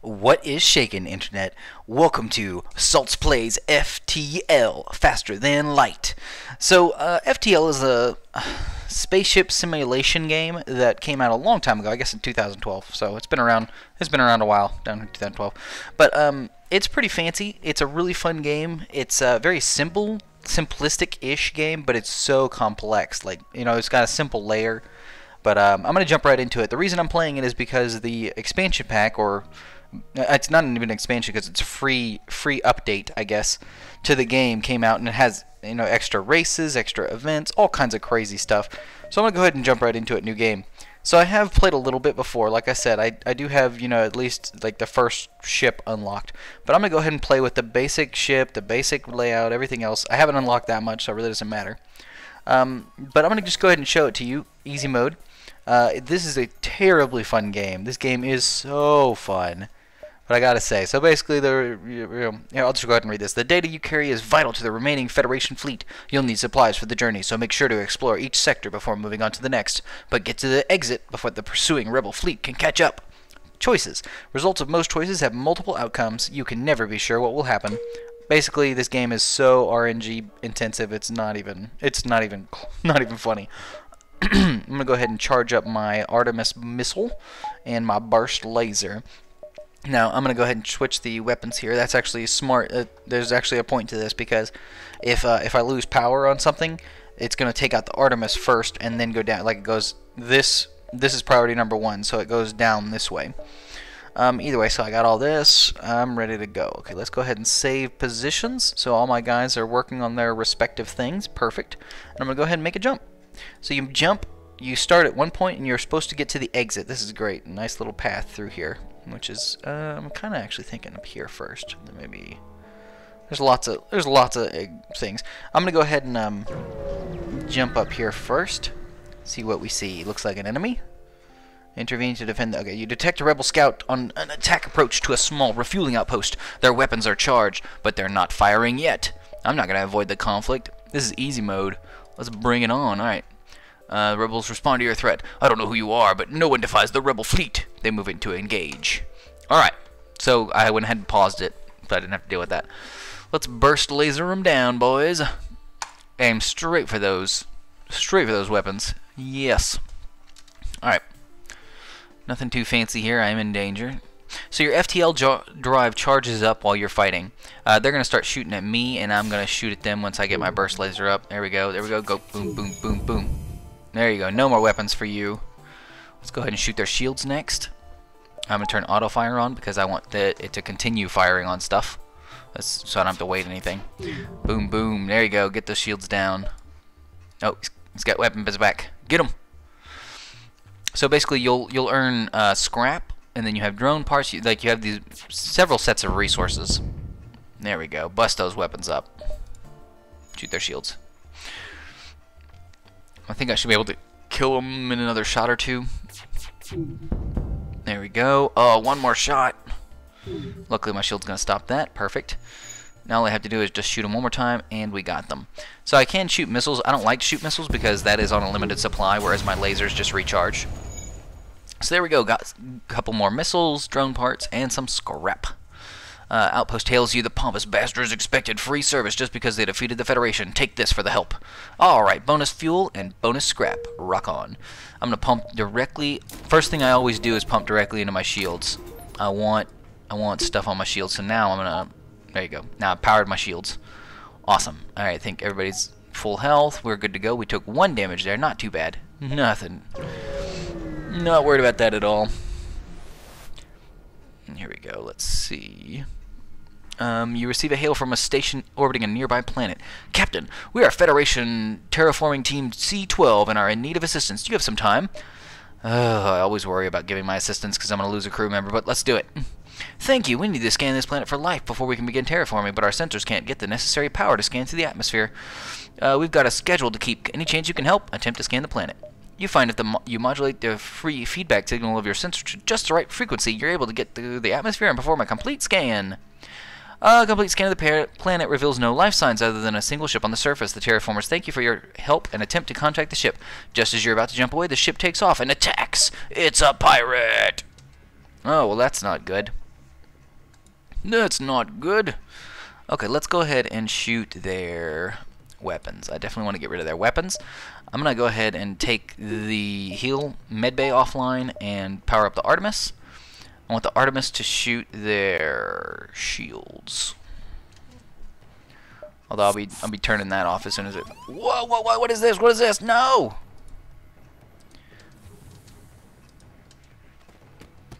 What is shaking, Internet? Welcome to Salts Plays FTL, Faster Than Light. So, uh, FTL is a spaceship simulation game that came out a long time ago, I guess in 2012. So it's been around. It's been around a while, down in 2012. But um, it's pretty fancy. It's a really fun game. It's a very simple, simplistic-ish game, but it's so complex. Like you know, it's got a simple layer. But um, I'm going to jump right into it. The reason I'm playing it is because the expansion pack, or uh, it's not even an expansion because it's free free update, I guess, to the game came out and it has you know extra races, extra events, all kinds of crazy stuff. So I'm gonna go ahead and jump right into it. New game. So I have played a little bit before. Like I said, I, I do have you know at least like the first ship unlocked. But I'm gonna go ahead and play with the basic ship, the basic layout, everything else. I haven't unlocked that much, so it really doesn't matter. Um, but I'm gonna just go ahead and show it to you, easy mode. Uh, this is a terribly fun game. This game is so fun. But I gotta say, so basically, the you know, I'll just go ahead and read this. The data you carry is vital to the remaining Federation fleet. You'll need supplies for the journey, so make sure to explore each sector before moving on to the next. But get to the exit before the pursuing Rebel fleet can catch up. Choices. Results of most choices have multiple outcomes. You can never be sure what will happen. Basically, this game is so RNG intensive. It's not even. It's not even. Not even funny. I'm gonna go ahead and charge up my Artemis missile and my burst laser. Now, I'm going to go ahead and switch the weapons here. That's actually smart. Uh, there's actually a point to this because if uh, if I lose power on something, it's going to take out the Artemis first and then go down. Like it goes this. This is priority number one, so it goes down this way. Um, either way, so I got all this. I'm ready to go. Okay, let's go ahead and save positions. So all my guys are working on their respective things. Perfect. And I'm going to go ahead and make a jump. So you jump, you start at one point, and you're supposed to get to the exit. This is great. Nice little path through here which is uh, I'm kind of actually thinking up here first. Then Maybe there's lots of there's lots of things. I'm gonna go ahead and um, jump up here first. See what we see. Looks like an enemy. Intervene to defend. Okay, you detect a rebel scout on an attack approach to a small refueling outpost. Their weapons are charged, but they're not firing yet. I'm not gonna avoid the conflict. This is easy mode. Let's bring it on. All right. Uh, rebels respond to your threat. I don't know who you are, but no one defies the rebel fleet. They move in to engage. Alright, so I went ahead and paused it, so I didn't have to deal with that. Let's burst laser them down, boys. Aim straight for those. Straight for those weapons. Yes. Alright. Nothing too fancy here. I'm in danger. So your FTL drive charges up while you're fighting. Uh, they're going to start shooting at me, and I'm going to shoot at them once I get my burst laser up. There we go. There we go. Go. Boom, boom, boom, boom. There you go. No more weapons for you. Let's go ahead and shoot their shields next. I'm going to turn auto fire on because I want the, it to continue firing on stuff. That's, so I don't have to wait anything. Boom, boom. There you go. Get those shields down. Oh, he's, got weapons back. Get him. So basically, you'll you'll earn uh, scrap, and then you have drone parts. You, like you have these several sets of resources. There we go. Bust those weapons up. Shoot their shields. I think I should be able to kill them in another shot or two. There we go. Oh, one more shot. Luckily my shield's going to stop that. Perfect. Now all I have to do is just shoot them one more time, and we got them. So I can shoot missiles. I don't like to shoot missiles because that is on a limited supply, whereas my lasers just recharge. So there we go. Got a couple more missiles, drone parts, and some scrap. Uh, Outpost hails you. The pompous bastards expected free service just because they defeated the Federation. Take this for the help. Alright, bonus fuel and bonus scrap. Rock on. I'm going to pump directly... First thing I always do is pump directly into my shields. I want I want stuff on my shields. So now I'm going to... There you go. Now I've powered my shields. Awesome. Alright, I think everybody's full health. We're good to go. We took one damage there. Not too bad. Nothing. Not worried about that at all. Here we go. Let's see. Um, you receive a hail from a station orbiting a nearby planet. Captain, we are Federation Terraforming Team C-12 and are in need of assistance. Do you have some time? Uh, I always worry about giving my assistance because I'm going to lose a crew member, but let's do it. Thank you. We need to scan this planet for life before we can begin terraforming, but our sensors can't get the necessary power to scan through the atmosphere. Uh, we've got a schedule to keep. Any chance you can help? Attempt to scan the planet. You find if the mo you modulate the free feedback signal of your sensor to just the right frequency, you're able to get through the atmosphere and perform a complete scan. A complete scan of the planet reveals no life signs other than a single ship on the surface. The terraformers thank you for your help and attempt to contact the ship. Just as you're about to jump away, the ship takes off and attacks. It's a pirate! Oh, well that's not good. That's not good. Okay, let's go ahead and shoot their weapons. I definitely want to get rid of their weapons. I'm going to go ahead and take the heal medbay offline and power up the Artemis. I want the Artemis to shoot their shields. Although I'll be I'll be turning that off as soon as it. Whoa, whoa, whoa! What is this? What is this? No!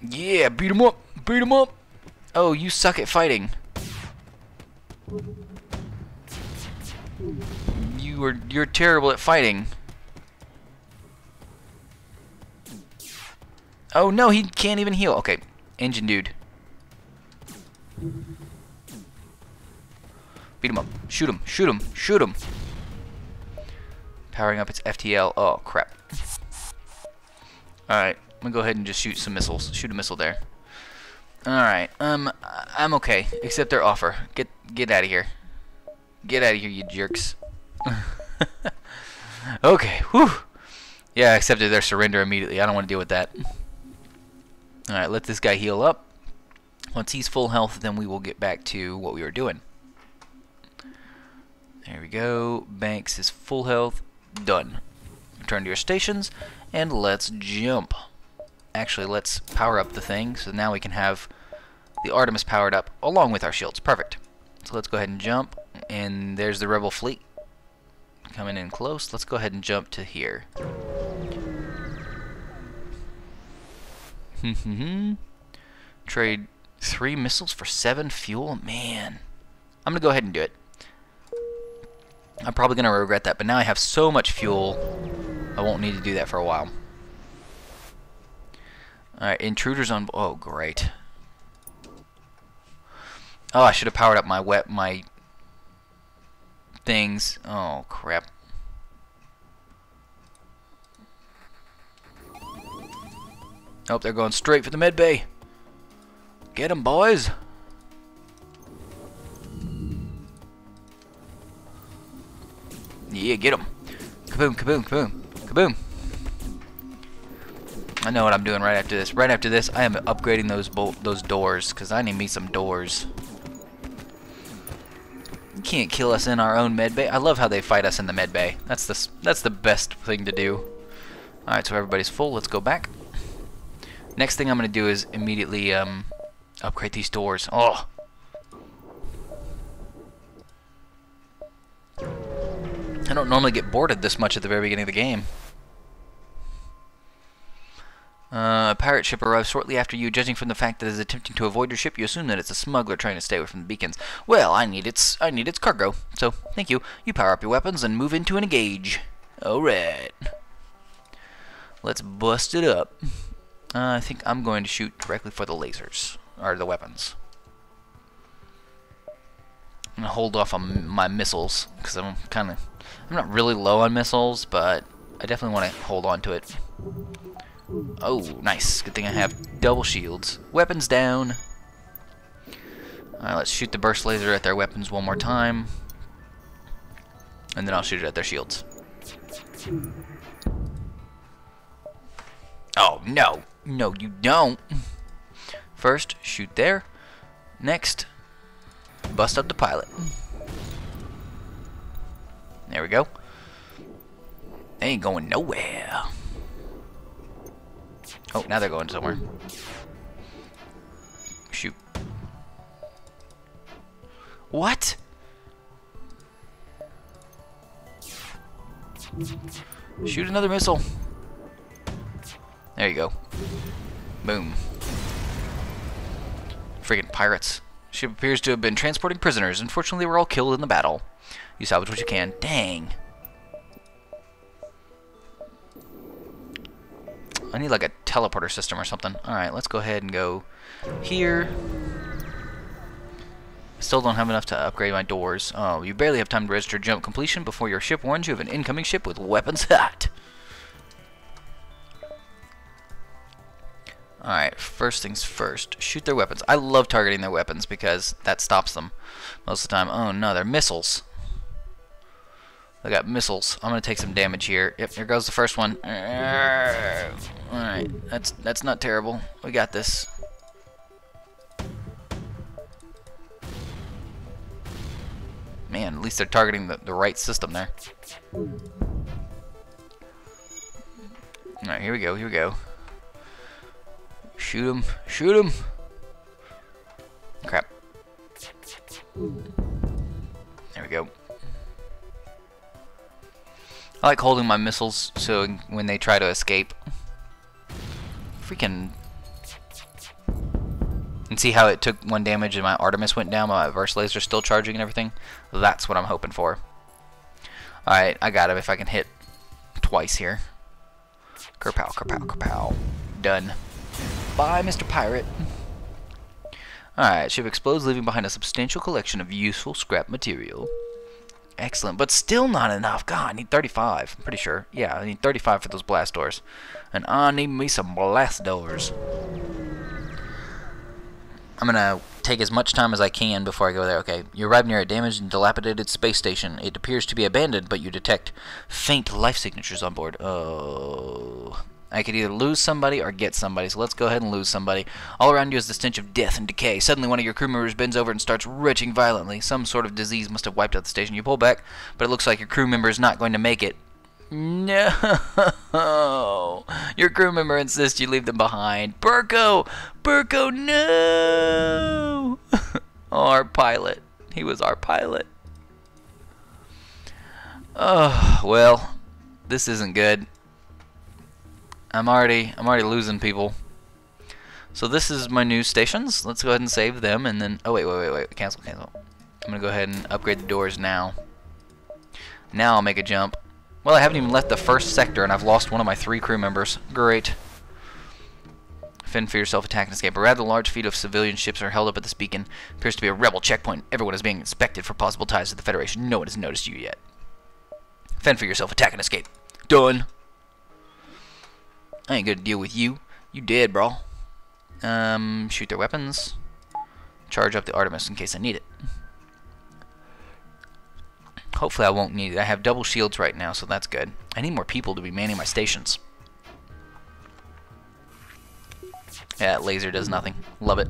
Yeah, beat him up! Beat him up! Oh, you suck at fighting. You are you're terrible at fighting. Oh no, he can't even heal. Okay, engine dude. Beat him up. Shoot him. Shoot him. Shoot him. Powering up its FTL. Oh, crap. Alright. I'm gonna go ahead and just shoot some missiles. Shoot a missile there. Alright. Um, I'm okay. Accept their offer. Get get out of here. Get out of here, you jerks. okay. Whew. Yeah, I accepted their surrender immediately. I don't want to deal with that. Alright, let this guy heal up. Once he's full health, then we will get back to what we were doing. There we go. Banks is full health. Done. Return to your stations, and let's jump. Actually, let's power up the thing, so now we can have the Artemis powered up along with our shields. Perfect. So let's go ahead and jump, and there's the Rebel fleet coming in close. Let's go ahead and jump to here. Mm-hmm. Trade three missiles for seven fuel? Man. I'm going to go ahead and do it. I'm probably going to regret that, but now I have so much fuel, I won't need to do that for a while. Alright, intruders on... Oh, great. Oh, I should have powered up my wet my things. Oh, crap. Oh, they're going straight for the med bay. Get them, boys. Yeah, get them. Kaboom, kaboom, kaboom, kaboom. I know what I'm doing right after this. Right after this, I am upgrading those bolt those doors because I need me some doors. You can't kill us in our own med bay. I love how they fight us in the med bay. That's the that's the best thing to do. All right, so everybody's full. Let's go back. Next thing I'm gonna do is immediately um, upgrade these doors. Oh. I don't normally get boarded this much at the very beginning of the game. Uh, a pirate ship arrives shortly after you. Judging from the fact that it is attempting to avoid your ship, you assume that it's a smuggler trying to stay away from the beacons. Well, I need its I need its cargo. So, thank you. You power up your weapons and move into an engage. Alright. Let's bust it up. Uh, I think I'm going to shoot directly for the lasers. Or the weapons. I'm to hold off on my missiles. Because I'm kind of... I'm not really low on missiles, but I definitely want to hold on to it. Oh, nice. Good thing I have double shields. Weapons down. Alright, let's shoot the burst laser at their weapons one more time. And then I'll shoot it at their shields. Oh, no. No, you don't. First, shoot there. Next, bust up the pilot. There we go. They ain't going nowhere. Oh, now they're going somewhere. Shoot. What? Shoot another missile. There you go. Boom. Friggin' pirates. Ship appears to have been transporting prisoners. Unfortunately, we're all killed in the battle. You salvage what you can. Dang. I need like a teleporter system or something. Alright, let's go ahead and go here. Still don't have enough to upgrade my doors. Oh, you barely have time to register jump completion before your ship warns you of an incoming ship with weapons hot. Alright, first things first. Shoot their weapons. I love targeting their weapons because that stops them most of the time. Oh no, they're missiles. I got missiles. I'm gonna take some damage here. Yep, here goes the first one. Alright, that's that's not terrible. We got this. Man, at least they're targeting the, the right system there. Alright, here we go, here we go. Shoot him, shoot him! Crap. There we go. I like holding my missiles so when they try to escape. Freaking. And see how it took one damage and my Artemis went down, my Burst Laser still charging and everything? That's what I'm hoping for. Alright, I got him if I can hit twice here. Kerpow, kerpow, kerpow. Done. Bye, Mr. Pirate. Alright, ship explodes, leaving behind a substantial collection of useful scrap material. Excellent, but still not enough. God, I need 35. I'm pretty sure. Yeah, I need 35 for those blast doors. And I need me some blast doors. I'm gonna take as much time as I can before I go there. Okay, you arrive near a damaged and dilapidated space station. It appears to be abandoned, but you detect faint life signatures on board. Oh, I could either lose somebody or get somebody, so let's go ahead and lose somebody. All around you is the stench of death and decay. Suddenly, one of your crew members bends over and starts retching violently. Some sort of disease must have wiped out the station. You pull back, but it looks like your crew member is not going to make it. No! Your crew member insists you leave them behind. Burko! Burko, no! Oh, our pilot. He was our pilot. Oh, well, this isn't good. I'm already I'm already losing people. So this is my new stations. Let's go ahead and save them and then oh wait wait wait wait cancel cancel. I'm gonna go ahead and upgrade the doors now. Now I'll make a jump. Well I haven't even left the first sector and I've lost one of my three crew members. Great. Fend for yourself, attack and escape. A rather large fleet of civilian ships are held up at this beacon. Appears to be a rebel checkpoint. Everyone is being inspected for possible ties to the Federation. No one has noticed you yet. Fend for yourself, attack and escape. Done. I ain't gonna deal with you. You dead, bro. Um, shoot their weapons. Charge up the Artemis in case I need it. Hopefully I won't need it. I have double shields right now, so that's good. I need more people to be manning my stations. Yeah, that laser does nothing. Love it.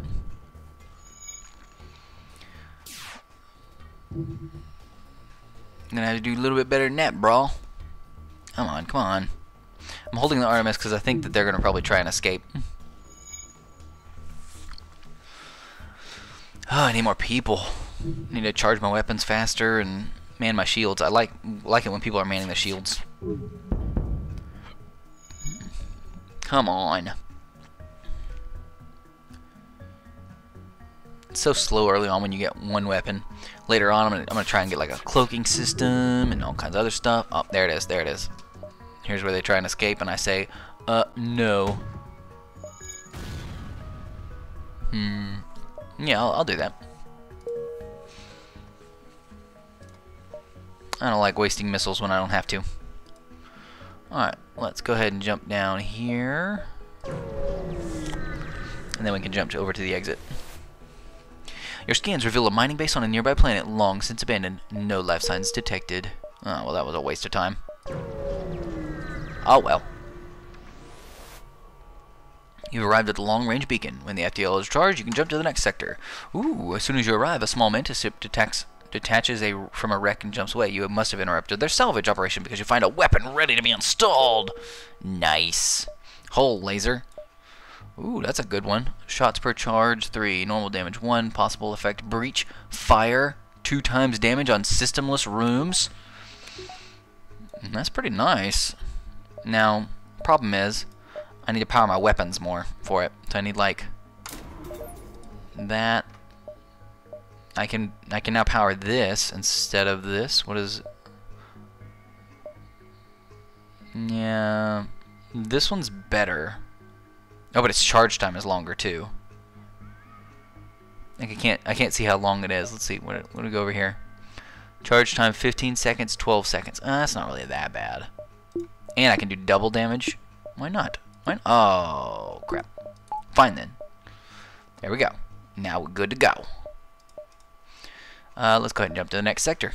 I'm gonna have to do a little bit better than that, bro. Come on, come on. I'm holding the Artemis because I think that they're going to probably try and escape. Oh, I need more people. I need to charge my weapons faster and man my shields. I like like it when people are manning the shields. Come on. It's so slow early on when you get one weapon. Later on, I'm I'm gonna try and get like a cloaking system and all kinds of other stuff. Oh, there it is. There it is. Here's where they try and escape, and I say, uh, no. Hmm. Yeah, I'll, I'll do that. I don't like wasting missiles when I don't have to. Alright, let's go ahead and jump down here. And then we can jump to, over to the exit. Your scans reveal a mining base on a nearby planet long since abandoned. No life signs detected. Oh, well, that was a waste of time. Oh well. You've arrived at the long-range beacon. When the FTL is charged, you can jump to the next sector. Ooh, as soon as you arrive, a small mantis ship detects, detaches a, from a wreck and jumps away. You must have interrupted their salvage operation because you find a weapon ready to be installed. Nice. Hull laser. Ooh, that's a good one. Shots per charge, 3. Normal damage, 1. Possible effect, breach. Fire, 2 times damage on systemless rooms. Hmm, that's pretty nice. Now, problem is, I need to power my weapons more for it. So I need like that. I can I can now power this instead of this. What is? Yeah, this one's better. Oh, but its charge time is longer too. Like I can't I can't see how long it is. Let's see. What what do we go over here? Charge time 15 seconds, 12 seconds. Uh, that's not really that bad. And I can do double damage. Why not? Why? Oh, crap. Fine then. There we go. Now we're good to go. Uh, let's go ahead and jump to the next sector.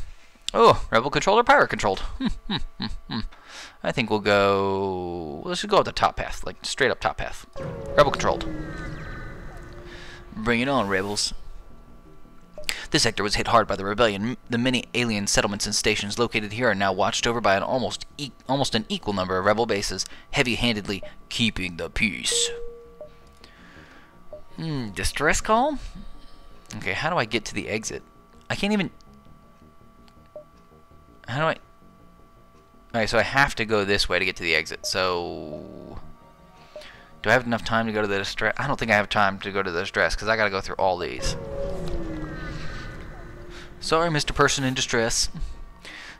Oh, rebel controlled or pirate controlled? Hmm, hmm, hmm, I think we'll go... Let's just go up the top path, like straight up top path. Rebel controlled. Bring it on, rebels. This sector was hit hard by the rebellion. The many alien settlements and stations located here are now watched over by an almost e almost an equal number of rebel bases, heavy-handedly keeping the peace. Hmm, distress call? Okay, how do I get to the exit? I can't even... How do I... Alright, so I have to go this way to get to the exit, so... Do I have enough time to go to the distress? I don't think I have time to go to the distress, because I gotta go through all these. Sorry, Mr. Person in Distress.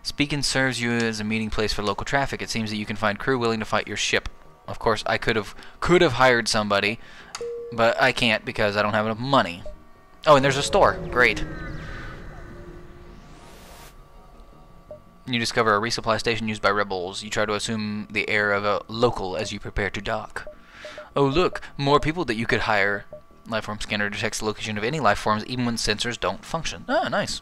Speakin serves you as a meeting place for local traffic. It seems that you can find crew willing to fight your ship. Of course, I could have could have hired somebody, but I can't because I don't have enough money. Oh, and there's a store. Great. You discover a resupply station used by rebels. You try to assume the air of a local as you prepare to dock. Oh, look, more people that you could hire. Lifeform scanner detects the location of any lifeforms even when sensors don't function. Ah, nice.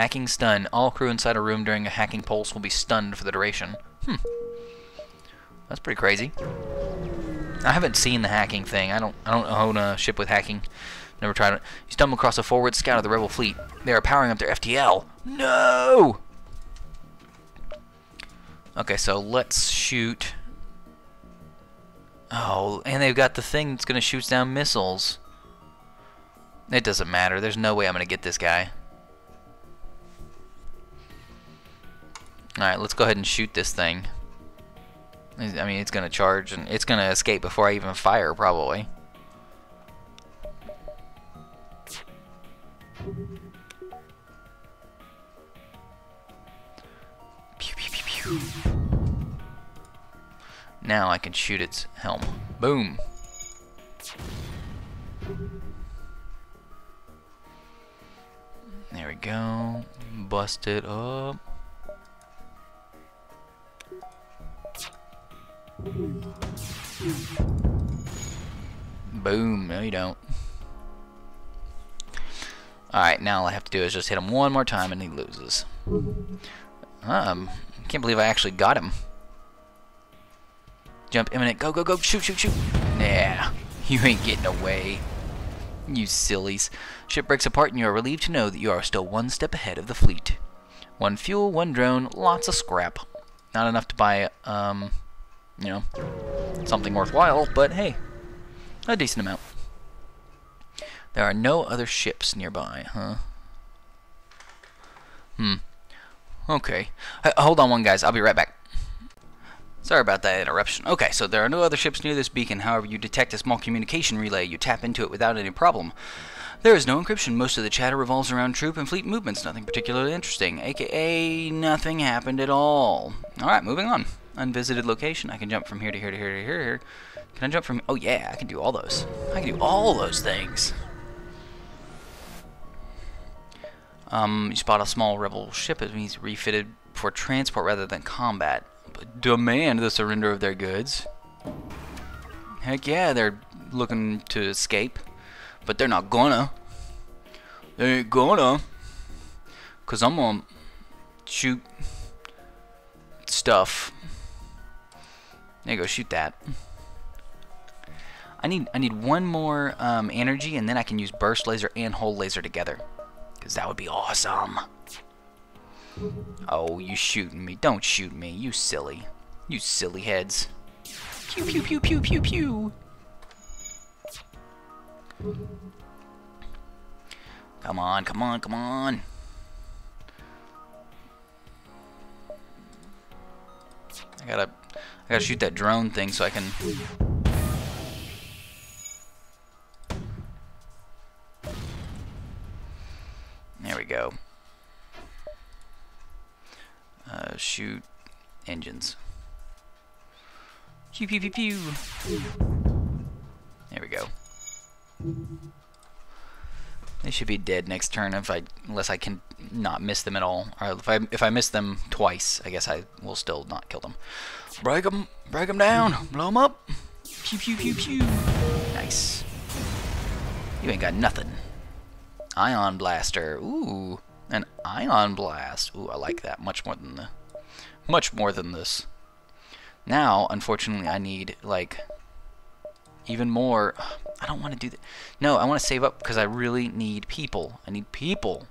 Hacking stun. All crew inside a room during a hacking pulse will be stunned for the duration. Hmm. That's pretty crazy. I haven't seen the hacking thing. I don't I don't own a ship with hacking. Never tried it. You stumble across a forward scout of the rebel fleet. They are powering up their FTL. No! Okay, so let's shoot. Oh, and they've got the thing that's going to shoot down missiles. It doesn't matter. There's no way I'm going to get this guy. Alright, let's go ahead and shoot this thing. I mean, it's going to charge, and it's going to escape before I even fire, probably. Pew, pew, pew, pew. Now I can shoot its helm. Boom. There we go. Bust it up. Boom. No, you don't. Alright, now all I have to do is just hit him one more time and he loses. Um, can't believe I actually got him. Jump imminent. Go, go, go. Shoot, shoot, shoot. Yeah. You ain't getting away. You sillies. Ship breaks apart and you are relieved to know that you are still one step ahead of the fleet. One fuel, one drone, lots of scrap. Not enough to buy, um, you know, something worthwhile, but hey, a decent amount. There are no other ships nearby, huh? Hmm. Okay. H hold on one, guys. I'll be right back. Sorry about that interruption. Okay, so there are no other ships near this beacon. However, you detect a small communication relay. You tap into it without any problem. There is no encryption. Most of the chatter revolves around troop and fleet movements. Nothing particularly interesting. AKA, nothing happened at all. Alright, moving on. Unvisited location. I can jump from here to here to here to here. here. Can I jump from... Oh, yeah, I can do all those. I can do all those things. Um, you spot a small rebel ship. It means refitted for transport rather than combat demand the surrender of their goods. Heck yeah, they're looking to escape. But they're not gonna. They ain't gonna. Because I'm gonna shoot stuff. There you go, shoot that. I need I need one more um, energy and then I can use burst laser and hull laser together. Because that would be awesome. Oh, you shooting me. Don't shoot me, you silly. You silly heads. Pew pew pew pew pew pew. Come on, come on, come on. I gotta I gotta shoot that drone thing so I can There we go uh, shoot engines. Pew pew pew pew. There we go. They should be dead next turn if I unless I can not miss them at all. Or if I if I miss them twice, I guess I will still not kill them. Break them, break them down, blow them up. Pew pew pew pew. Nice. You ain't got nothing. Ion blaster. Ooh. An ion blast. Ooh, I like that much more than the much more than this. Now, unfortunately, I need like even more. I don't want to do that. No, I want to save up because I really need people. I need people.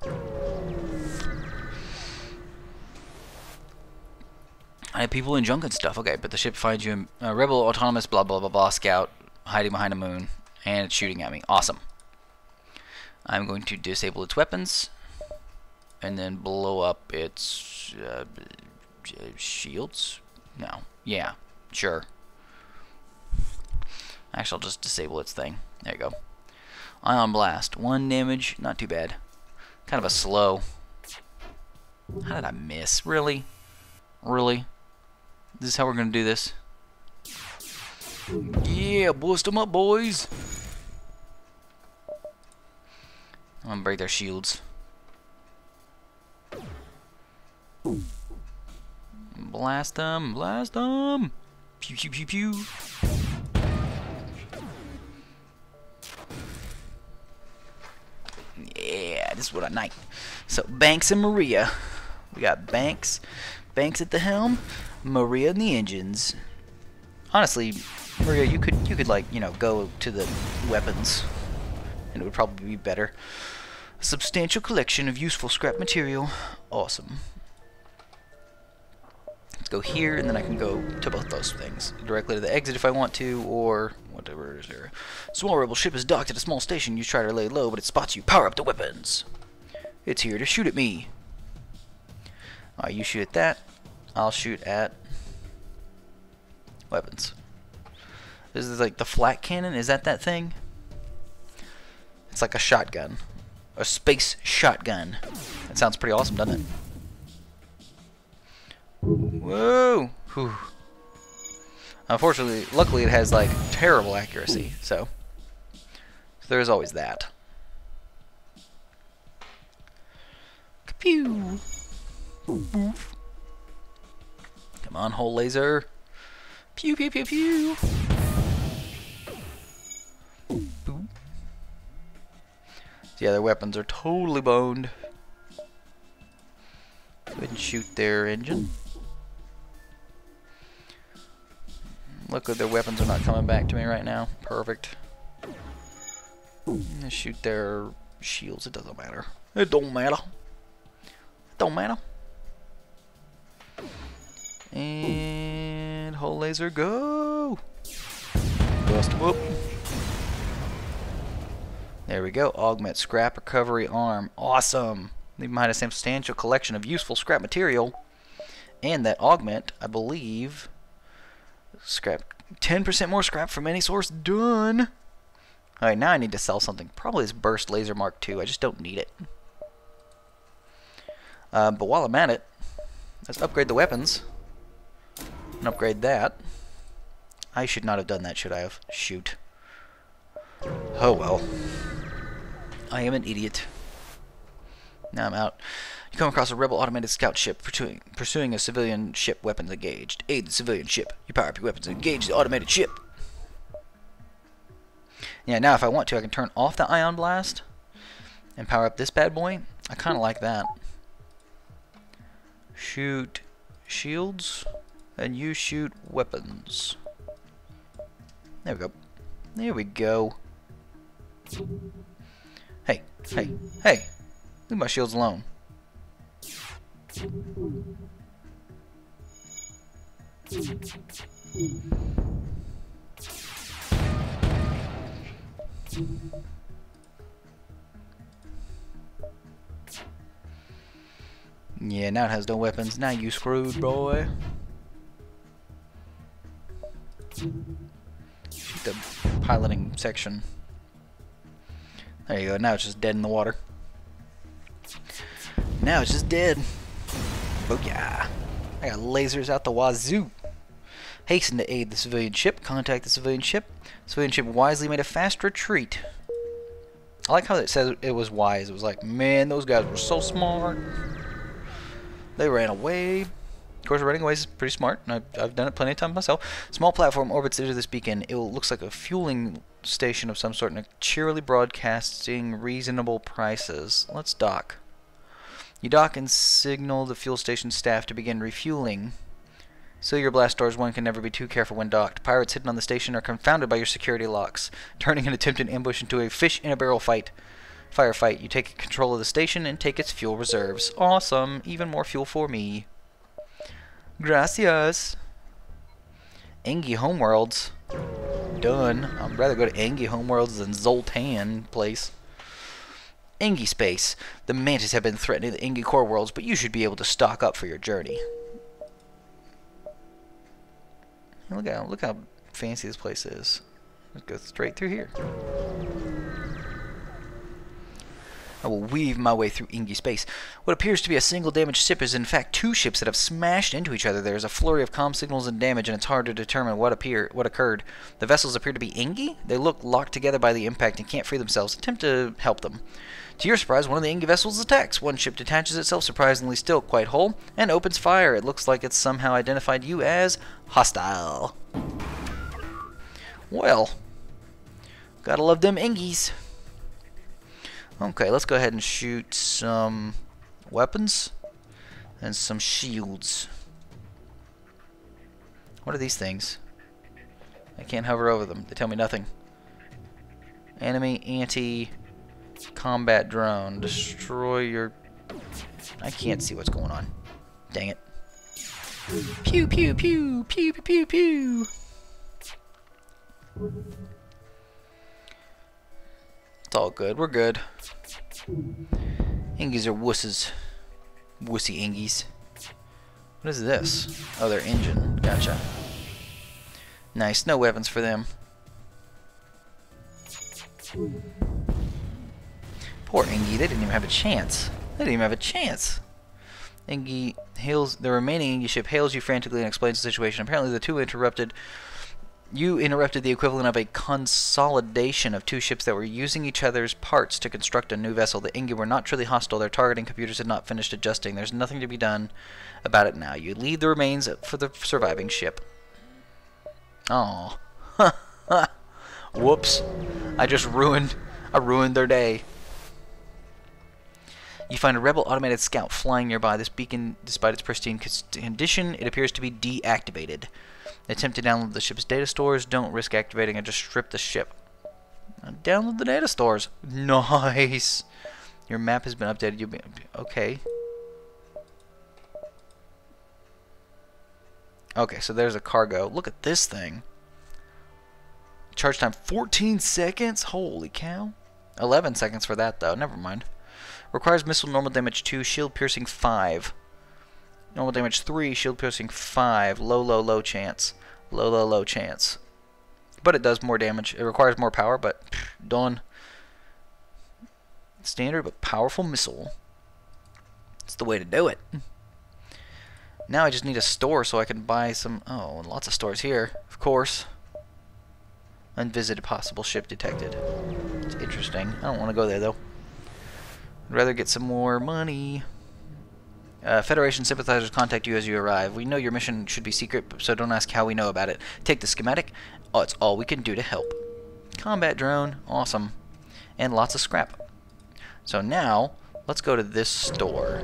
I have people in junk and stuff. Okay, but the ship finds you. Uh, rebel autonomous blah blah blah blah scout hiding behind a moon and it's shooting at me. Awesome. I'm going to disable its weapons and then blow up its uh, shields. No. Yeah. Sure. Actually, I'll just disable its thing. There you go. Ion Blast. One damage. Not too bad. Kind of a slow. How did I miss? Really? Really? This is how we're going to do this? Yeah, boost them up, boys. I'm going to break their shields. Blast them, blast them. Pew, pew, pew, pew. Yeah, this is what I like. So, Banks and Maria. We got Banks. Banks at the helm. Maria and the engines. Honestly, Maria, you could, you could like, you know, go to the weapons. And it would probably be better. A substantial collection of useful scrap material. Awesome. Let's go here, and then I can go to both those things. Directly to the exit if I want to, or whatever is there. Small rebel ship is docked at a small station. You try to lay low, but it spots you. Power up the weapons. It's here to shoot at me. Alright, you shoot at that. I'll shoot at weapons. This is like the flak cannon. Is that that thing? It's like a shotgun. A space shotgun. That sounds pretty awesome, doesn't it? Whoa! Whew. Unfortunately, luckily it has like terrible accuracy, so, so there's always that. Pew. Come on, hull laser. Pew pew pew pew. The other weapons are totally boned. Go ahead and shoot their engine. Look, their weapons are not coming back to me right now. Perfect. Shoot their shields. It doesn't matter. It don't matter. It don't matter. And hull laser go. Bust whoop. There we go. Augment scrap recovery arm. Awesome. Leave behind a substantial collection of useful scrap material. And that augment, I believe, scrap 10% more scrap from any source. Done. Alright, now I need to sell something. Probably this burst laser mark II. I just don't need it. Uh, but while I'm at it, let's upgrade the weapons. And upgrade that. I should not have done that, should I have? Shoot. Oh well. I am an idiot. Now I'm out. You come across a rebel automated scout ship pursuing, pursuing a civilian ship weapons engaged. Aid the civilian ship. You power up your weapons and engage the automated ship. Yeah, now if I want to, I can turn off the ion blast and power up this bad boy. I kind of like that. Shoot shields, and you shoot weapons. There we go. There we go. Hey, hey, hey. Leave my shields alone. Yeah, now it has no weapons. Now you screwed, boy. The piloting section. There you go. Now it's just dead in the water. Now it's just dead. Oh yeah. I got lasers out the wazoo. Hasten to aid the civilian ship. Contact the civilian ship. Civilian ship wisely made a fast retreat. I like how it says it was wise. It was like, man, those guys were so smart. They ran away. Course, running away is pretty smart. I've, I've done it plenty of times myself. Small platform orbits into this beacon. It looks like a fueling station of some sort and cheerily broadcasting reasonable prices. Let's dock. You dock and signal the fuel station staff to begin refueling. Seal your blast doors. One can never be too careful when docked. Pirates hidden on the station are confounded by your security locks, turning an attempted ambush into a fish in a barrel fight. Firefight. You take control of the station and take its fuel reserves. Awesome. Even more fuel for me. Gracias. Engi Homeworlds. Done. I'd rather go to Engi Homeworlds than Zoltan place. Engi Space. The Mantis have been threatening the Engi core worlds, but you should be able to stock up for your journey. Look how look how fancy this place is. Let's go straight through here. I will weave my way through Engi space. What appears to be a single damaged ship is in fact two ships that have smashed into each other. There is a flurry of comm signals and damage, and it's hard to determine what appear what occurred. The vessels appear to be Engi. They look locked together by the impact and can't free themselves. Attempt to help them. To your surprise, one of the Engi vessels attacks. One ship detaches itself, surprisingly still quite whole, and opens fire. It looks like it's somehow identified you as hostile. Well, gotta love them Engis. Okay, let's go ahead and shoot some weapons and some shields. What are these things? I can't hover over them. They tell me nothing. Enemy anti-combat drone. Destroy your... I can't see what's going on. Dang it. Pew, pew, pew, pew, pew, pew, pew. It's all good. We're good. Engis are wusses. Wussy Engis. What is this? Oh, their engine. Gotcha. Nice. No weapons for them. Poor Engi. They didn't even have a chance. They didn't even have a chance. Engi hails the remaining Engi ship hails you frantically and explains the situation. Apparently, the two interrupted you interrupted the equivalent of a consolidation of two ships that were using each other's parts to construct a new vessel. The Engi were not truly hostile. Their targeting computers had not finished adjusting. There's nothing to be done about it now. You lead the remains for the surviving ship. Oh. Whoops. I just ruined I ruined their day. You find a rebel automated scout flying nearby. This beacon, despite its pristine condition, it appears to be deactivated. Attempt to download the ship's data stores. Don't risk activating and just strip the ship. Download the data stores. Nice. Your map has been updated. You'll be okay. Okay, so there's a cargo. Look at this thing. Charge time 14 seconds. Holy cow. 11 seconds for that though. Never mind. Requires missile normal damage 2, shield piercing 5. Normal damage 3, shield piercing 5. Low, low, low chance. Low, low, low chance. But it does more damage. It requires more power, but done. Standard but powerful missile. It's the way to do it. Now I just need a store so I can buy some... Oh, lots of stores here, of course. Unvisited possible ship detected. It's interesting. I don't want to go there, though. I'd rather get some more money. Uh, Federation sympathizers contact you as you arrive. We know your mission should be secret, so don't ask how we know about it. Take the schematic. Oh, it's all we can do to help. Combat drone. Awesome. And lots of scrap. So now, let's go to this store.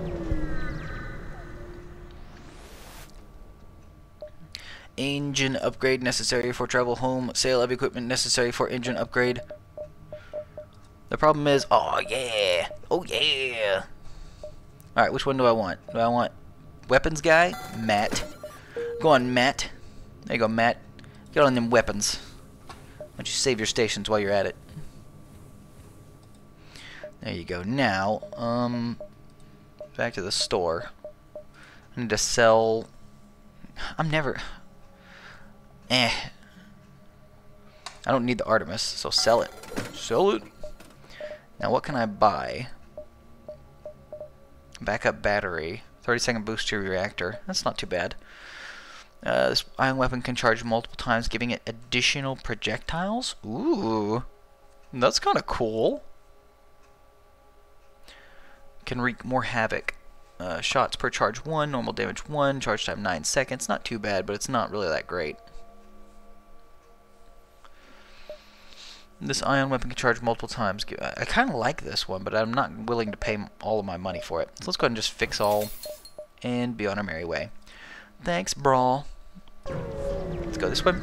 Engine upgrade necessary for travel home. Sale of equipment necessary for engine upgrade. The problem is, oh yeah, oh yeah. Alright, which one do I want? Do I want weapons guy? Matt. Go on, Matt. There you go, Matt. Get on them weapons. Why don't you save your stations while you're at it? There you go. Now, um, back to the store. I need to sell... I'm never... Eh. I don't need the Artemis, so sell it. Sell it. Now what can I buy? Backup battery. 30 second boost to your reactor. That's not too bad. Uh, this ion weapon can charge multiple times, giving it additional projectiles. Ooh. That's kind of cool. Can wreak more havoc. Uh, shots per charge 1, normal damage 1, charge time 9 seconds. Not too bad, but it's not really that great. This ion weapon can charge multiple times. I kind of like this one, but I'm not willing to pay all of my money for it. So let's go ahead and just fix all and be on our merry way. Thanks, Brawl. Let's go this way.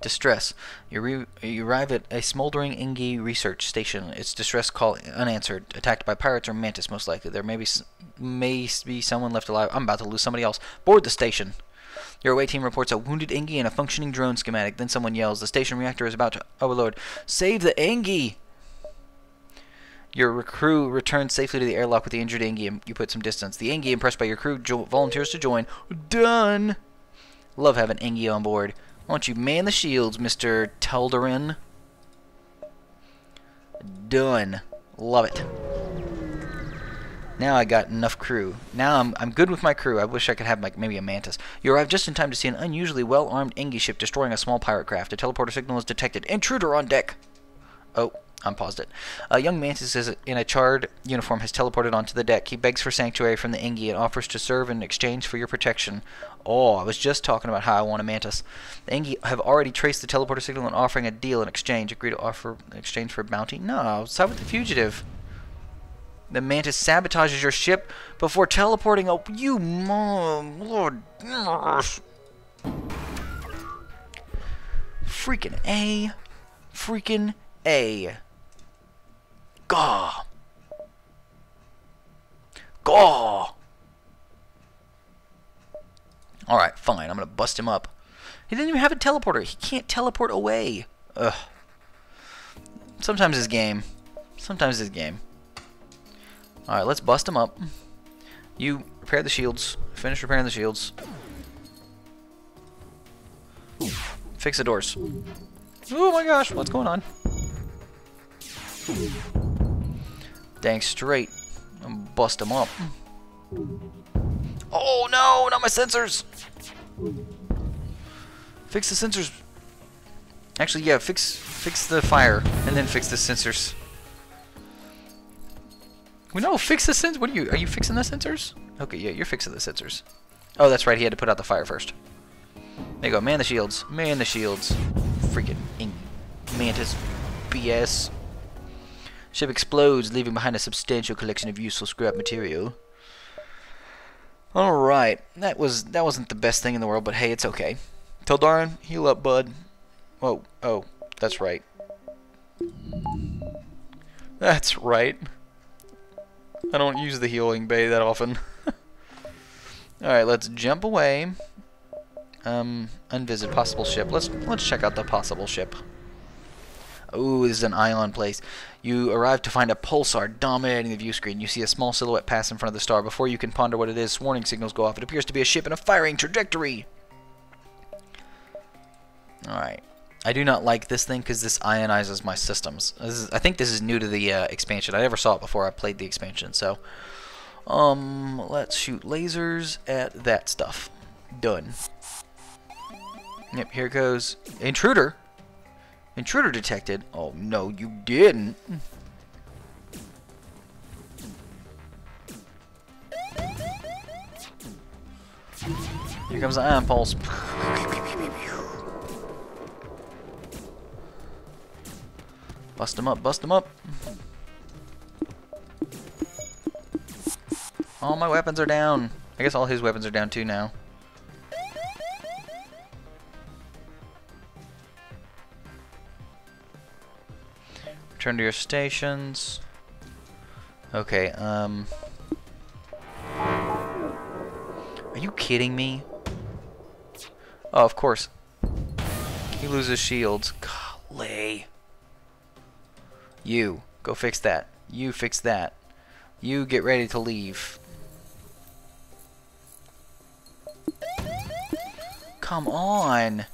Distress. You, you arrive at a smoldering Engi research station. Its distress call unanswered. Attacked by pirates or mantis, most likely. There may be may be someone left alive. I'm about to lose somebody else. Board the station. Your away team reports a wounded Engi and a functioning drone schematic. Then someone yells, "The station reactor is about to overload! Save the Engi!" Your crew returns safely to the airlock with the injured Engi, and you put some distance. The Engi, impressed by your crew, volunteers to join. Done. Love having Engi on board. Why don't you man the shields, Mr. Teldarin? Done. Love it. Now I got enough crew. Now I'm, I'm good with my crew. I wish I could have like maybe a mantis. You arrive just in time to see an unusually well-armed Engi ship destroying a small pirate craft. A teleporter signal is detected. Intruder on deck! Oh, unpaused it. A young mantis is in a charred uniform has teleported onto the deck. He begs for sanctuary from the Engi and offers to serve in exchange for your protection. Oh, I was just talking about how I want a mantis. The Engi have already traced the teleporter signal and offering a deal in exchange. Agree to offer in exchange for a bounty? No, side with the fugitive. The mantis sabotages your ship before teleporting. Oh, you mom, Lord. Freaking A. Freaking A. Gaw. Gaw. Alright, fine. I'm going to bust him up. He didn't even have a teleporter. He can't teleport away. Ugh. Sometimes his game. Sometimes his game. Alright, let's bust him up. You repair the shields. Finish repairing the shields. Fix the doors. Oh my gosh, what's going on? Dang straight. Bust him up. Oh no, not my sensors! Fix the sensors. Actually, yeah, fix fix the fire and then fix the sensors. Well, no, fix the sensors. What are you? Are you fixing the sensors? Okay, yeah, you're fixing the sensors. Oh, that's right. He had to put out the fire first. There you go. Man the shields. Man the shields. Freaking mantis BS. Ship explodes, leaving behind a substantial collection of useful scrap material. All right, that was that wasn't the best thing in the world, but hey, it's okay. Teldarin, heal up, bud. Oh, oh, that's right. That's right. I don't use the healing bay that often. Alright, let's jump away. Um, unvisit possible ship. Let's let's check out the possible ship. Ooh, this is an ion place. You arrive to find a pulsar dominating the view screen. You see a small silhouette pass in front of the star. Before you can ponder what it is, warning signals go off. It appears to be a ship in a firing trajectory. Alright. I do not like this thing because this ionizes my systems. Is, I think this is new to the uh, expansion. I never saw it before I played the expansion. So, um, let's shoot lasers at that stuff. Done. Yep, here goes. Intruder. Intruder detected. Oh, no, you didn't. Here comes the ion pulse. Bust him up, bust him up. All my weapons are down. I guess all his weapons are down too now. Return to your stations. Okay, um... Are you kidding me? Oh, of course. He loses shields. Golly. You, go fix that. You fix that. You get ready to leave. Come on.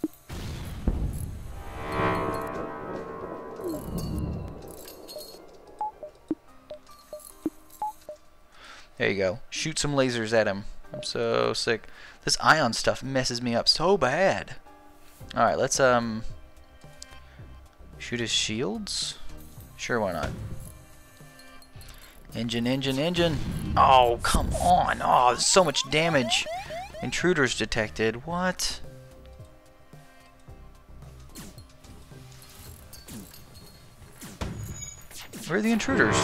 There you go. Shoot some lasers at him. I'm so sick. This ion stuff messes me up so bad. Alright, let's um shoot his shields. Sure, why not? Engine, engine, engine. Oh, oh come on. Oh, so much damage. Intruders detected. What? Where are the intruders?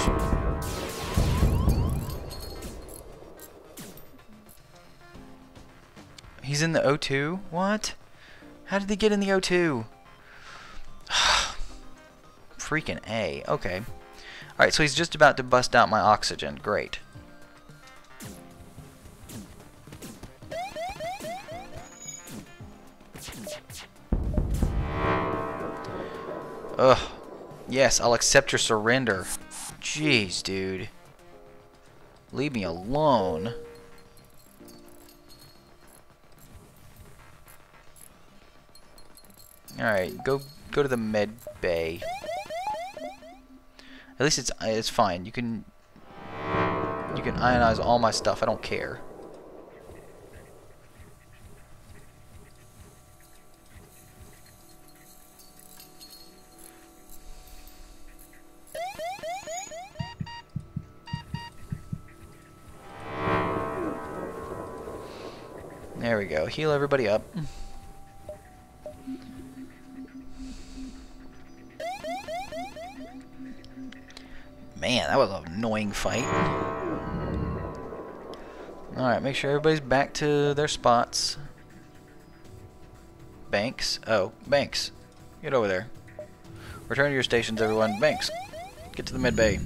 He's He's in the O2? What? How did they get in the O2? Freaking A. Okay. Alright, so he's just about to bust out my oxygen. Great. Ugh. Yes, I'll accept your surrender. Jeez, dude. Leave me alone. Alright, go go to the med bay. At least it's uh, it's fine. You can you can ionize all my stuff. I don't care. There we go. Heal everybody up. Man, that was an annoying fight. Alright, make sure everybody's back to their spots. Banks. Oh, Banks. Get over there. Return to your stations, everyone. Banks, get to the mid bay.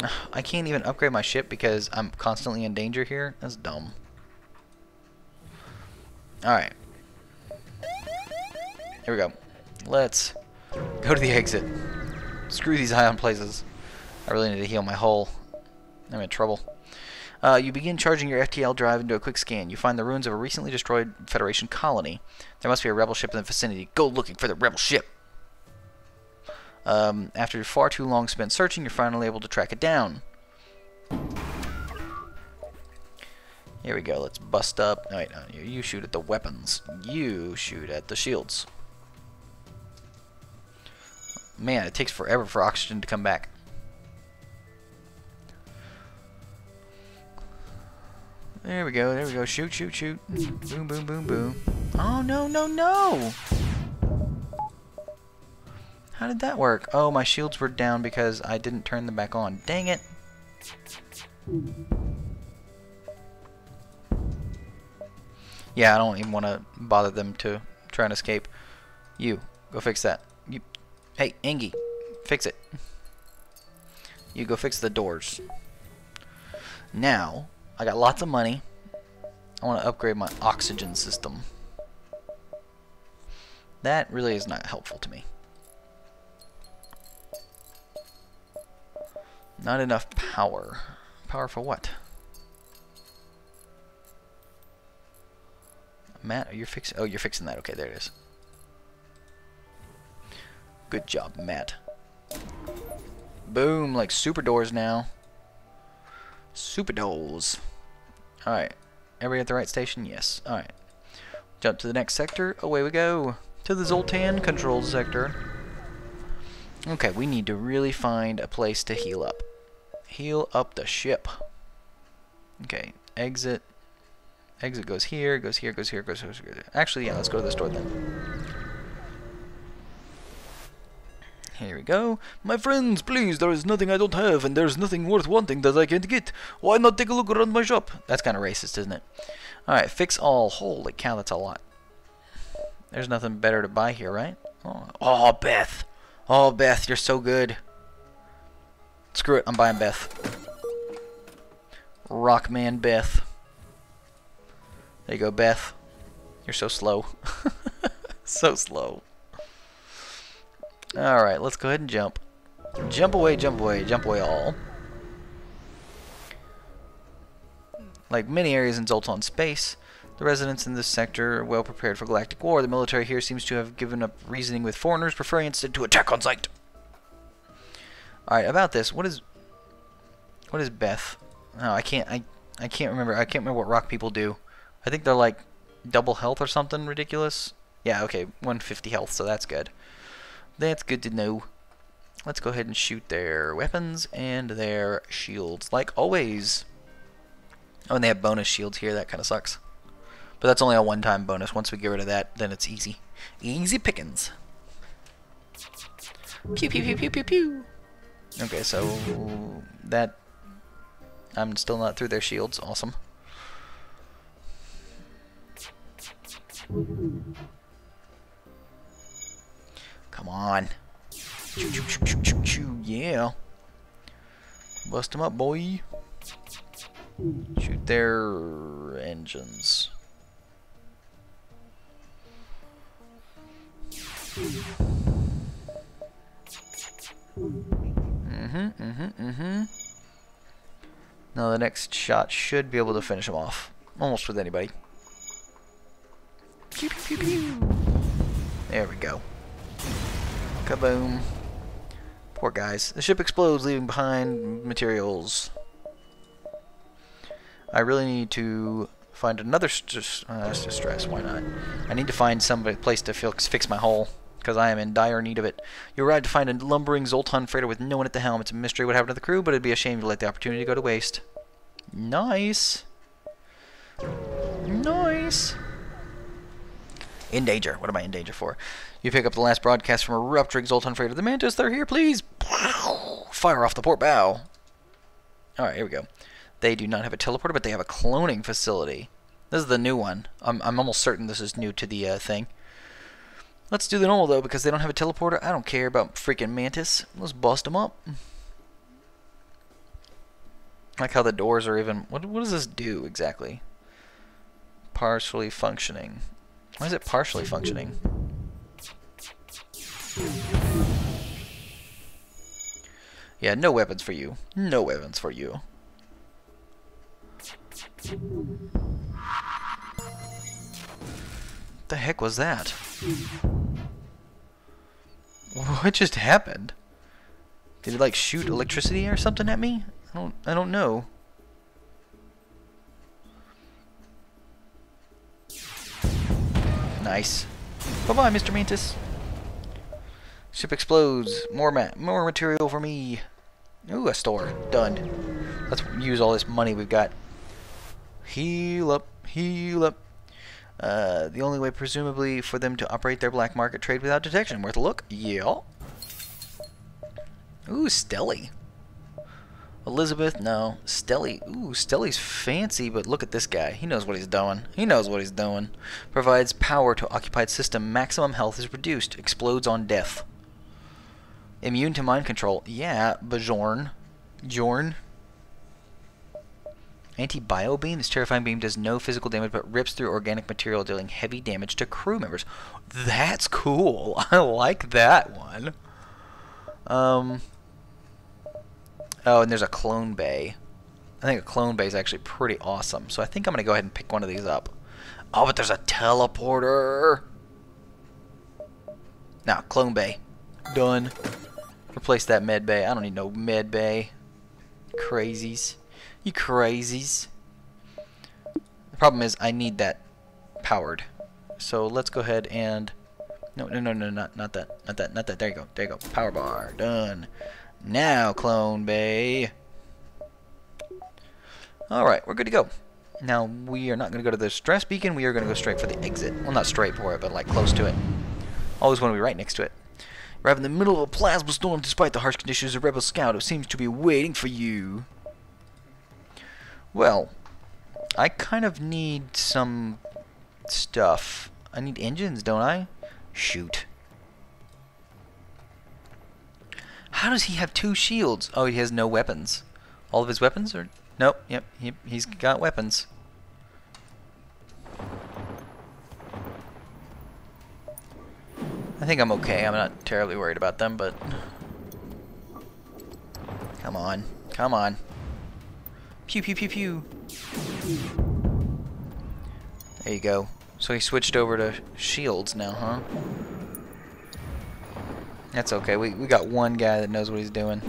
I can't even upgrade my ship because I'm constantly in danger here. That's dumb. Alright. Here we go. Let's go to the exit. Screw these ion places. I really need to heal my hull. I'm in trouble. Uh, you begin charging your FTL drive into a quick scan. You find the ruins of a recently destroyed Federation colony. There must be a rebel ship in the vicinity. Go looking for the rebel ship. Um, after far too long spent searching, you're finally able to track it down. Here we go. Let's bust up. No, wait, no, you, you shoot at the weapons. You shoot at the shields. Man, it takes forever for oxygen to come back. There we go, there we go. Shoot, shoot, shoot. Boom, boom, boom, boom. Oh, no, no, no! How did that work? Oh, my shields were down because I didn't turn them back on. Dang it! Yeah, I don't even want to bother them to try and escape. You, go fix that. Hey, Angie, fix it. You go fix the doors. Now, I got lots of money. I want to upgrade my oxygen system. That really is not helpful to me. Not enough power. Power for what? Matt, are you fixing? Oh, you're fixing that. Okay, there it is. Good job, Matt. Boom, like super doors now. Super doors. Alright. Everybody at the right station? Yes. Alright. Jump to the next sector. Away we go. To the Zoltan control sector. Okay, we need to really find a place to heal up. Heal up the ship. Okay, exit. Exit goes here, goes here, goes here, goes here. Goes here. Actually, yeah, let's go to the store then. Here we go. My friends, please, there is nothing I don't have, and there's nothing worth wanting that I can't get. Why not take a look around my shop? That's kind of racist, isn't it? Alright, fix all. Holy cow, that's a lot. There's nothing better to buy here, right? Oh, oh, Beth. Oh, Beth, you're so good. Screw it, I'm buying Beth. Rockman Beth. There you go, Beth. You're so slow. so slow. Alright, let's go ahead and jump. Jump away, jump away, jump away all. Like many areas in Zoltan space, the residents in this sector are well prepared for galactic war. The military here seems to have given up reasoning with foreigners, preferring instead to attack on sight. Alright, about this, what is what is Beth? No, I can't I I can't remember. I can't remember what rock people do. I think they're like double health or something ridiculous. Yeah, okay, 150 health, so that's good. That's good to know. Let's go ahead and shoot their weapons and their shields, like always. Oh, and they have bonus shields here. That kind of sucks. But that's only a one-time bonus. Once we get rid of that, then it's easy. Easy pickings. Pew, pew, pew, pew, pew, pew. Okay, so that... I'm still not through their shields. Awesome. Come on. Choo, choo, choo. Yeah. Bust them up, boy. Shoot their engines. Mm-hmm, mm-hmm, mm-hmm. Now the next shot should be able to finish him off. Almost with anybody. There we go. Kaboom. Poor guys. The ship explodes, leaving behind materials. I really need to find another st uh, distress. Why not? I need to find some place to fix, fix my hull because I am in dire need of it. You arrived to find a lumbering Zoltan freighter with no one at the helm. It's a mystery what happened to the crew, but it'd be a shame to let the opportunity go to waste. Nice. Nice. In danger. What am I in danger for? You pick up the last broadcast from a rupturing Zoltan freighter. The Mantis, they're here, please. Fire off the port bow. Alright, here we go. They do not have a teleporter, but they have a cloning facility. This is the new one. I'm, I'm almost certain this is new to the uh, thing. Let's do the normal, though, because they don't have a teleporter. I don't care about freaking Mantis. Let's bust them up. Like how the doors are even... What, what does this do, exactly? Partially functioning. Why is it partially functioning? Yeah, no weapons for you. No weapons for you. the heck was that? What just happened? Did it like shoot electricity or something at me? I don't I don't know. Nice. Bye-bye, Mr. Mantis. Ship explodes. More ma more material for me. Ooh, a store. Done. Let's use all this money we've got. Heal up. Heal up. Uh, the only way, presumably, for them to operate their black market trade without detection. Worth a look? Yeah. Ooh, Stelly. Elizabeth, no. Stelly, ooh, Stelly's fancy, but look at this guy. He knows what he's doing. He knows what he's doing. Provides power to occupied system. Maximum health is reduced. Explodes on death. Immune to mind control. Yeah, Bajorn. Jorn. Anti-bio beam. This terrifying beam does no physical damage but rips through organic material, dealing heavy damage to crew members. That's cool. I like that one. Um, Oh, and there's a clone bay. I think a clone bay is actually pretty awesome. So I think I'm going to go ahead and pick one of these up. Oh, but there's a teleporter. Now, clone bay. Done. Replace that med bay. I don't need no med bay. Crazies. You crazies. The problem is I need that powered. So let's go ahead and... No, no, no, no, not, not that. Not that, not that. There you go. There you go. Power bar. Done. Now, Clone Bay. Alright, we're good to go. Now, we are not going to go to the stress beacon. We are going to go straight for the exit. Well, not straight for it, but like close to it. Always want to be right next to it. Arrive in the middle of a plasma storm despite the harsh conditions. A rebel scout who seems to be waiting for you. Well, I kind of need some stuff. I need engines, don't I? Shoot. How does he have two shields? Oh, he has no weapons. All of his weapons are... Nope, yep, he, he's got weapons. I think I'm okay. I'm not terribly worried about them, but... Come on. Come on. Pew, pew, pew, pew. There you go. So he switched over to shields now, huh? That's okay. We, we got one guy that knows what he's doing.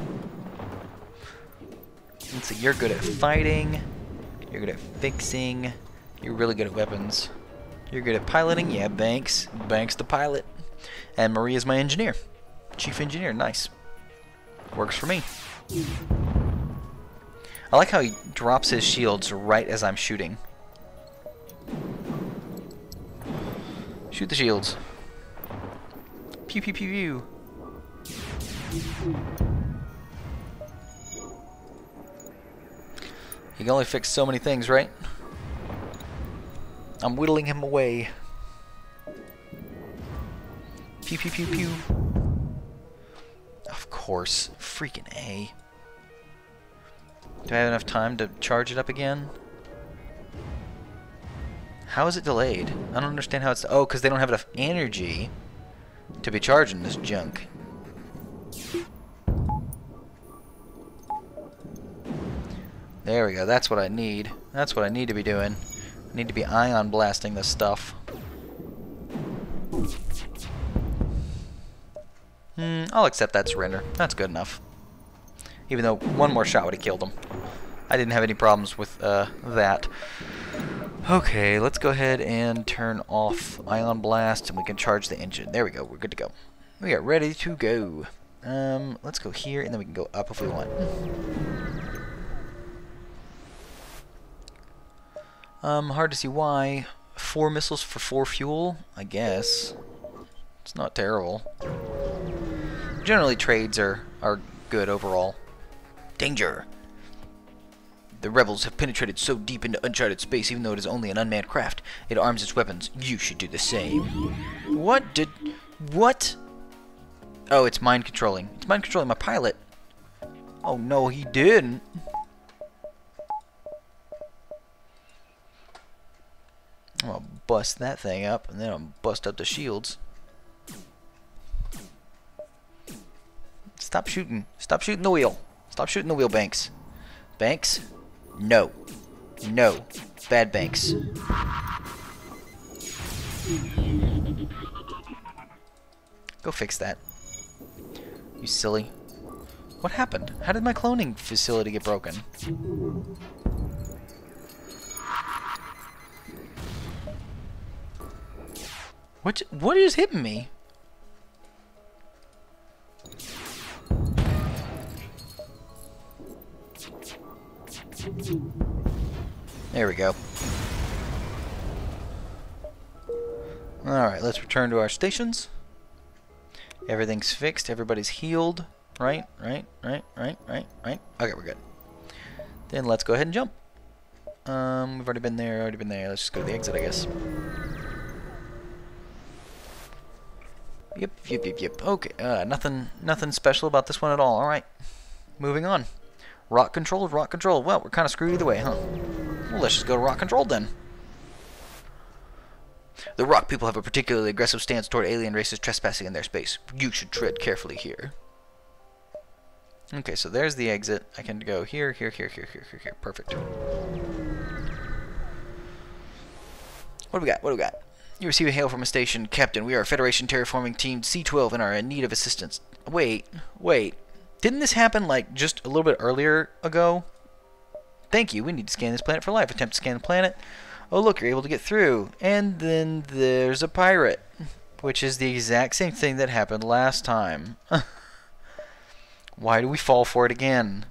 Let's see. You're good at fighting. You're good at fixing. You're really good at weapons. You're good at piloting. Yeah, Banks. Banks the pilot. And Marie is my engineer. Chief engineer. Nice. Works for me. I like how he drops his shields right as I'm shooting. Shoot the shields. Pew pew pew pew. He can only fix so many things, right? I'm whittling him away. Pew pew pew pew. Of course. Freaking A. Do I have enough time to charge it up again? How is it delayed? I don't understand how it's... Oh, because they don't have enough energy to be charging this junk. There we go. That's what I need. That's what I need to be doing. I need to be ion blasting this stuff. Hmm, I'll accept that surrender. That's good enough. Even though one more shot would have killed him. I didn't have any problems with uh, that. Okay, let's go ahead and turn off Ion Blast and we can charge the engine. There we go, we're good to go. We are ready to go. Um, let's go here and then we can go up if we want. Um, hard to see why. Four missiles for four fuel, I guess. It's not terrible. Generally, trades are, are good overall. Danger! The rebels have penetrated so deep into uncharted space, even though it is only an unmanned craft. It arms its weapons. You should do the same. What did... What? Oh, it's mind controlling. It's mind controlling my pilot. Oh, no, he didn't. I'm gonna bust that thing up, and then I'm bust up the shields. Stop shooting. Stop shooting the wheel. Stop shooting the wheel, Banks. Banks? No. No. Bad Banks. Go fix that. You silly. What happened? How did my cloning facility get broken? What what is hitting me? There we go. Alright, let's return to our stations. Everything's fixed, everybody's healed. Right, right, right, right, right, right. Okay, we're good. Then let's go ahead and jump. Um, we've already been there, already been there. Let's just go to the exit, I guess. Yep, yep, yep, yep. Okay, uh, nothing, nothing special about this one at all. All right, moving on. Rock control, rock control. Well, we're kind of screwed either way, huh? Well, let's just go to rock control then. The rock people have a particularly aggressive stance toward alien races trespassing in their space. You should tread carefully here. Okay, so there's the exit. I can go here, here, here, here, here, here, here. Perfect. What do we got? What do we got? You receive a hail from a station. Captain, we are Federation Terraforming Team C-12 and are in need of assistance. Wait, wait. Didn't this happen, like, just a little bit earlier ago? Thank you. We need to scan this planet for life. Attempt to scan the planet. Oh, look, you're able to get through. And then there's a pirate, which is the exact same thing that happened last time. Why do we fall for it again?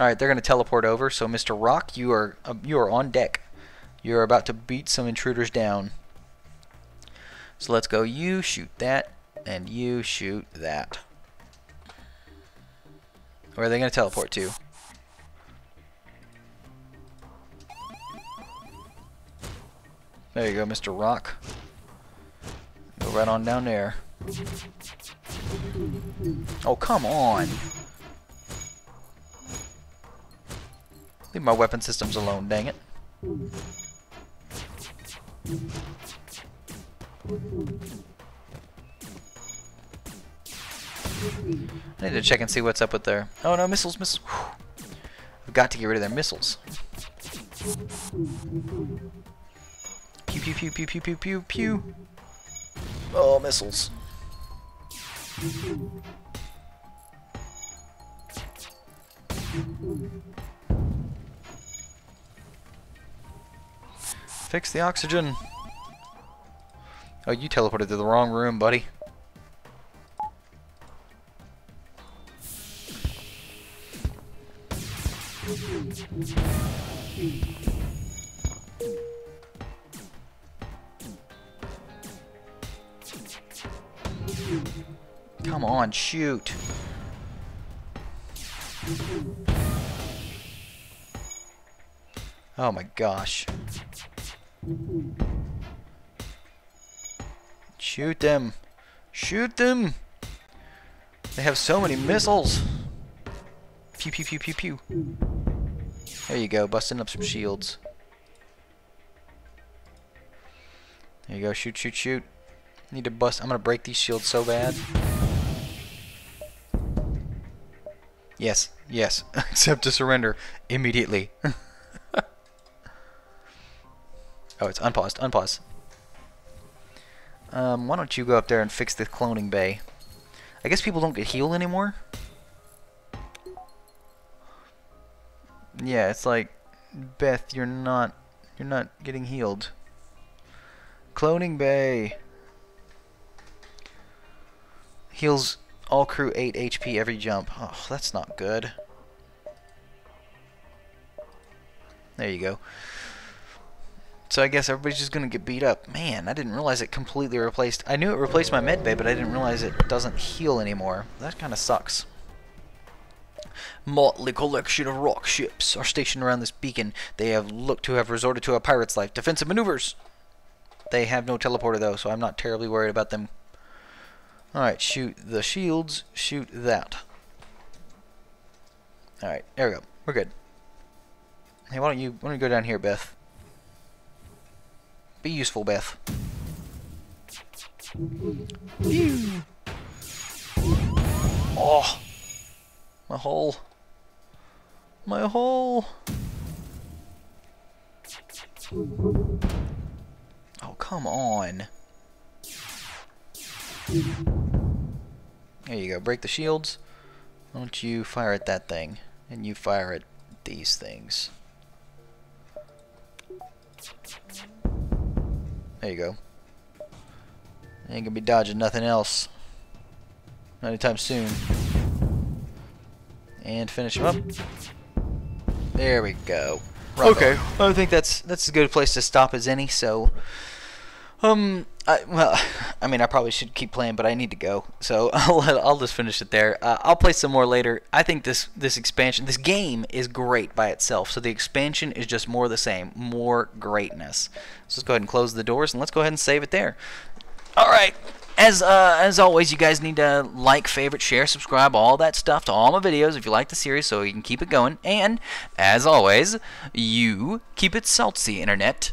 Alright, they're going to teleport over. So, Mr. Rock, you are, uh, you are on deck. You're about to beat some intruders down. So let's go you shoot that, and you shoot that. Where are they going to teleport to? There you go, Mr. Rock. Go right on down there. Oh, come on! Leave my weapon systems alone, dang it. I need to check and see what's up with their... Oh no, missiles, missiles. Whew. I've got to get rid of their missiles. Pew pew pew pew pew pew pew pew. Oh, missiles. Fix the oxygen. Oh, you teleported to the wrong room, buddy. Shoot. Oh my gosh. Shoot them. Shoot them. They have so many missiles. Pew pew pew pew pew. There you go, busting up some shields. There you go, shoot, shoot, shoot. Need to bust. I'm gonna break these shields so bad. Yes, yes. Accept to surrender immediately. oh, it's unpaused. Unpause. Um, why don't you go up there and fix the cloning bay? I guess people don't get healed anymore. Yeah, it's like Beth, you're not you're not getting healed. Cloning bay heals all crew 8 HP every jump. Oh, that's not good. There you go. So I guess everybody's just gonna get beat up. Man, I didn't realize it completely replaced. I knew it replaced my med bay, but I didn't realize it doesn't heal anymore. That kind of sucks. Motley collection of rock ships are stationed around this beacon. They have looked to have resorted to a pirate's life. Defensive maneuvers. They have no teleporter though, so I'm not terribly worried about them. Alright, shoot the shields. Shoot that. Alright, there we go. We're good. Hey, why don't you why don't you go down here, Beth? Be useful, Beth. Oh! My hole. My hole. Oh, come on. There you go. Break the shields. Why don't you fire at that thing? And you fire at these things. There you go. Ain't gonna be dodging nothing else. Not anytime soon. And finish him up. There we go. Okay, I think that's that's as good a place to stop as any. So, um, I, well, I mean, I probably should keep playing, but I need to go. So I'll I'll just finish it there. Uh, I'll play some more later. I think this this expansion, this game is great by itself. So the expansion is just more the same, more greatness. So let's go ahead and close the doors and let's go ahead and save it there. All right. As uh, as always, you guys need to like, favorite, share, subscribe, all that stuff to all my videos if you like the series, so you can keep it going. And as always, you keep it salty, internet.